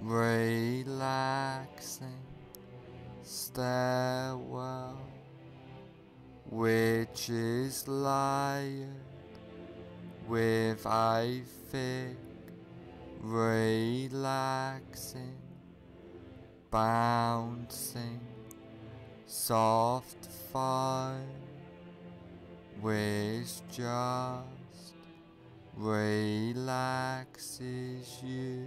relaxing stairwell which is layered with a thick, relaxing, bouncing, soft foam which just relaxes you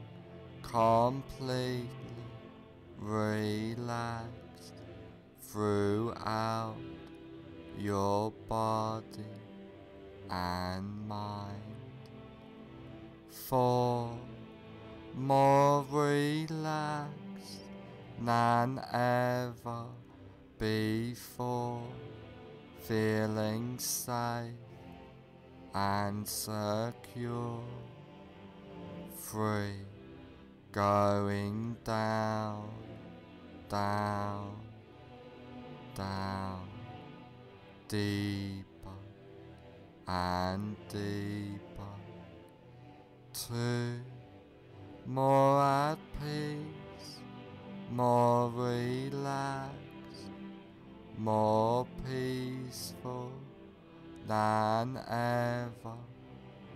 completely relaxed throughout your body and mind. Four, more relaxed than ever before, feeling safe and secure, free, going down, down, down, deeper and deeper, two, more at peace, more relaxed, more peaceful than ever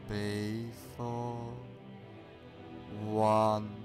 before. One,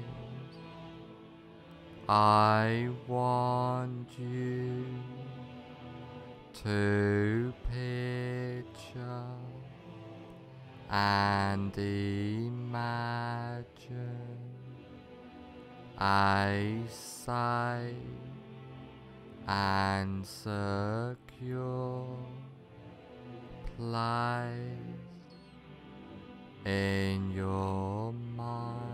I want you to picture and imagine a safe and secure place in your mind.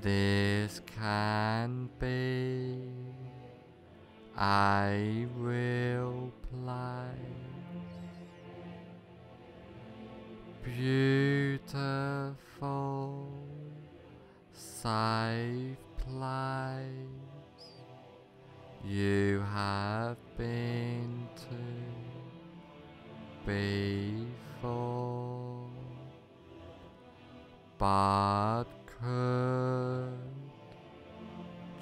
This can be. I will place, beautiful, safe place you have been to before, but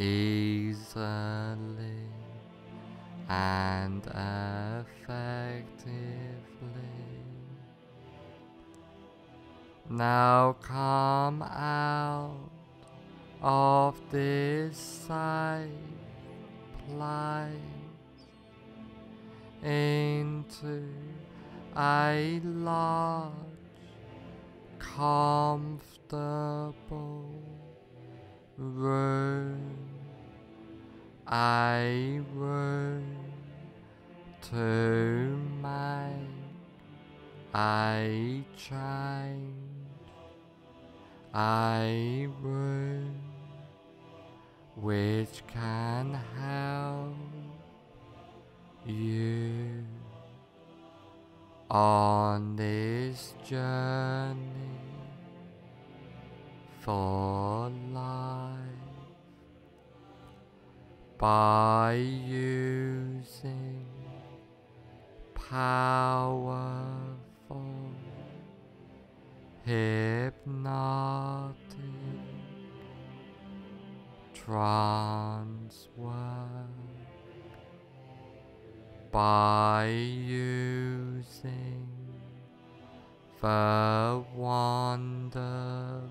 easily and effectively. Now come out of this safe place into a large, comfortable a room to make a change, a room which can help you on this journey by using powerful hypnotic trance work by using the wonderful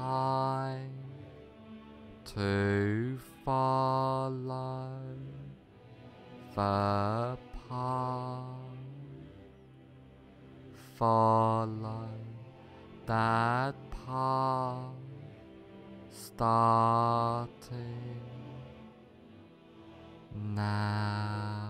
time to follow the path. Follow that path starting now.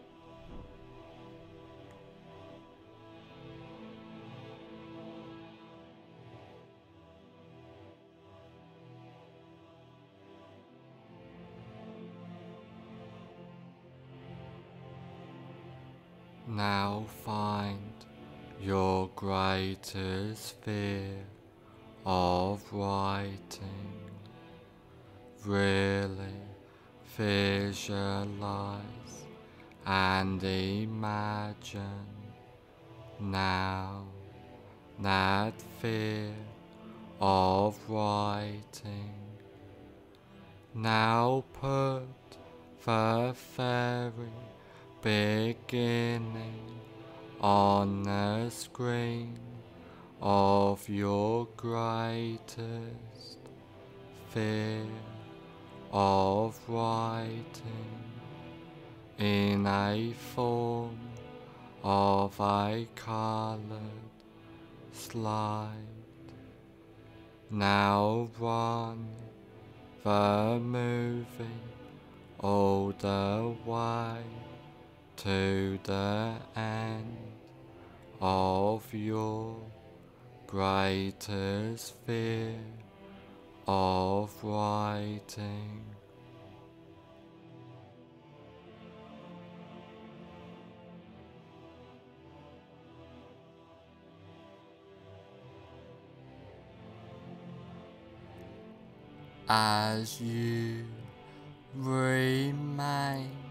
Now find your greatest fear of writing. Really visualize and imagine now that fear of writing. Now put the very beginning on the screen of your greatest fear of writing in a form of a colored slide. Now run the movie all the way to the end of your greatest fear of writing. As you remain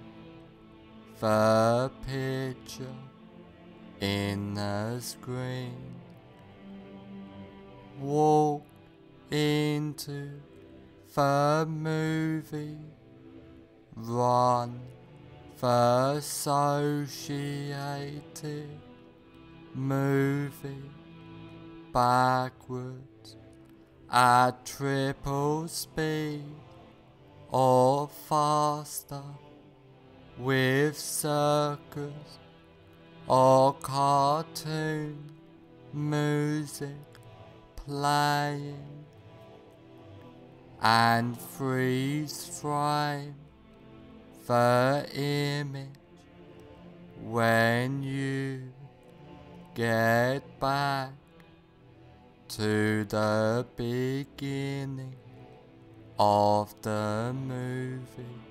the picture in the screen. Walk into the movie. Run the associated movie backwards at triple speed or faster with circus or cartoon music playing and freeze frame the image when you get back to the beginning of the movie.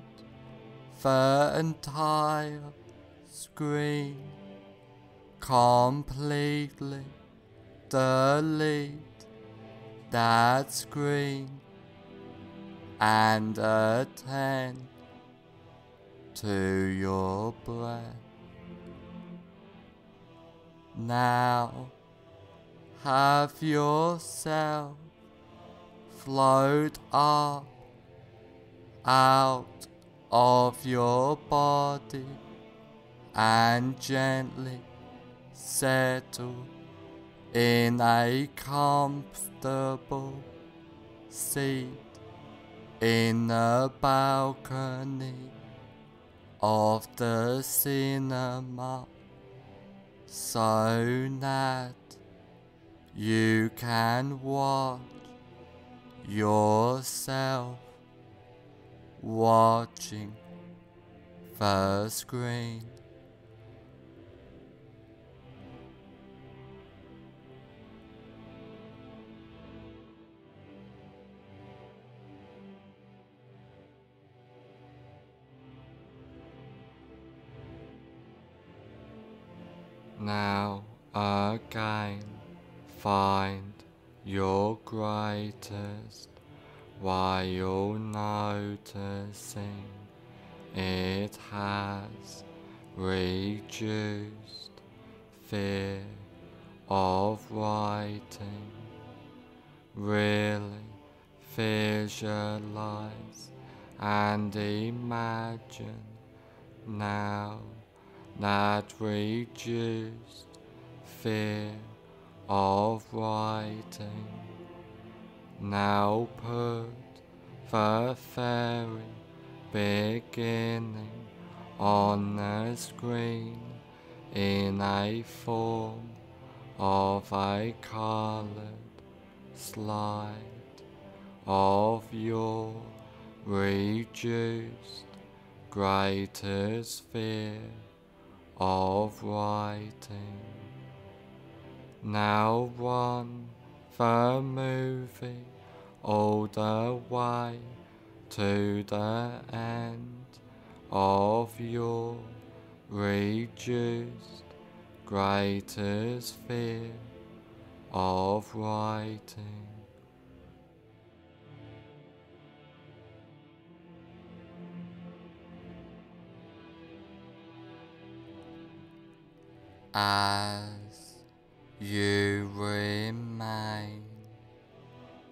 entire screen, completely delete that screen and attend to your breath. Now have yourself float up out of your body and gently settle in a comfortable seat in the balcony of the cinema so that you can watch yourself watching the screen. Now again find your greatest while noticing it has reduced fear of writing. Really visualize and imagine now that reduced fear of writing. Now put the fairy beginning on the screen in a form of a colored slide of your reduced greatest fear of writing. Now run the movie all the way to the end of your reduced greatest fear of writing. As you remain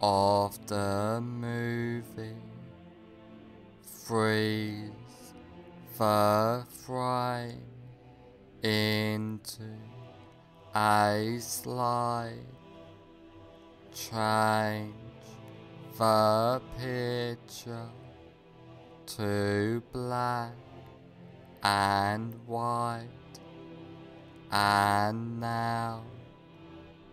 of the movie, freeze the frame into a slide. Change the picture to black and white and now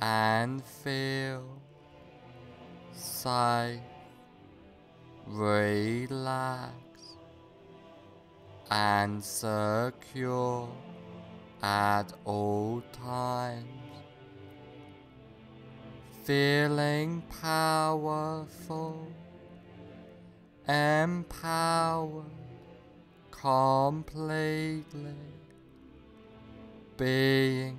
and feel safe, relaxed, and secure at all times. Feeling powerful, empowered completely, being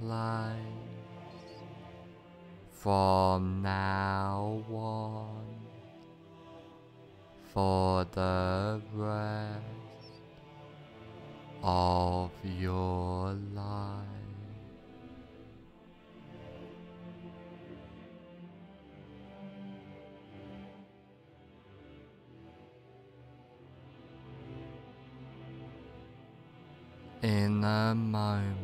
place from now on for the rest of your life. In a moment,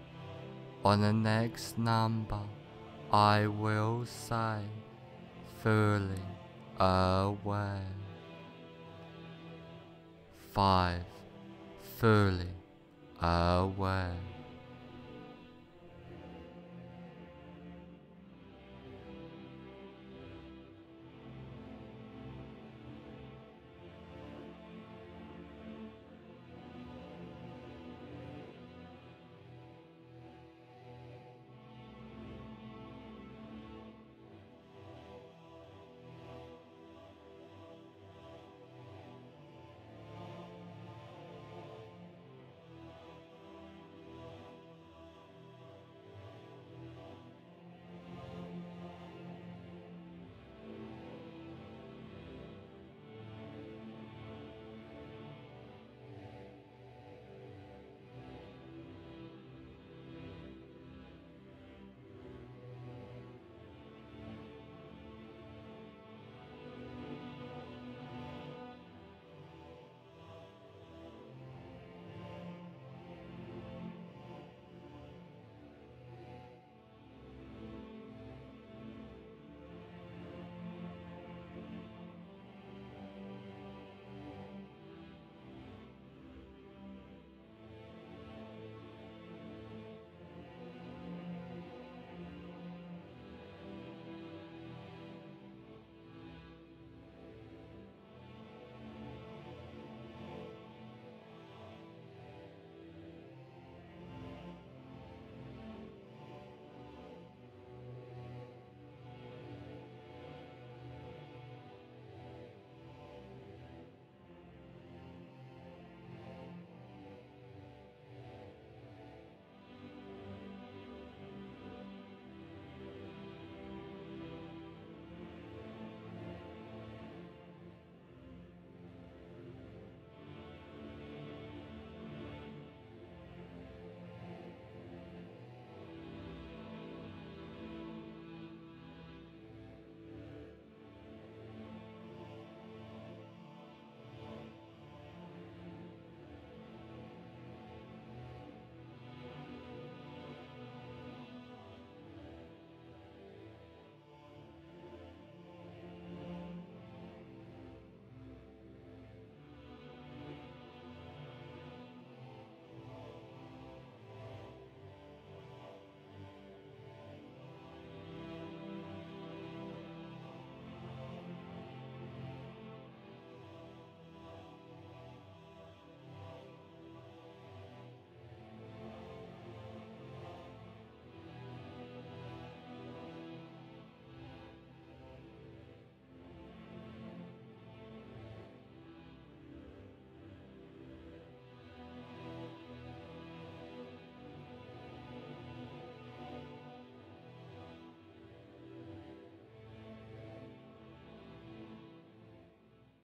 on the next number, I will say, fully aware. Five, fully aware.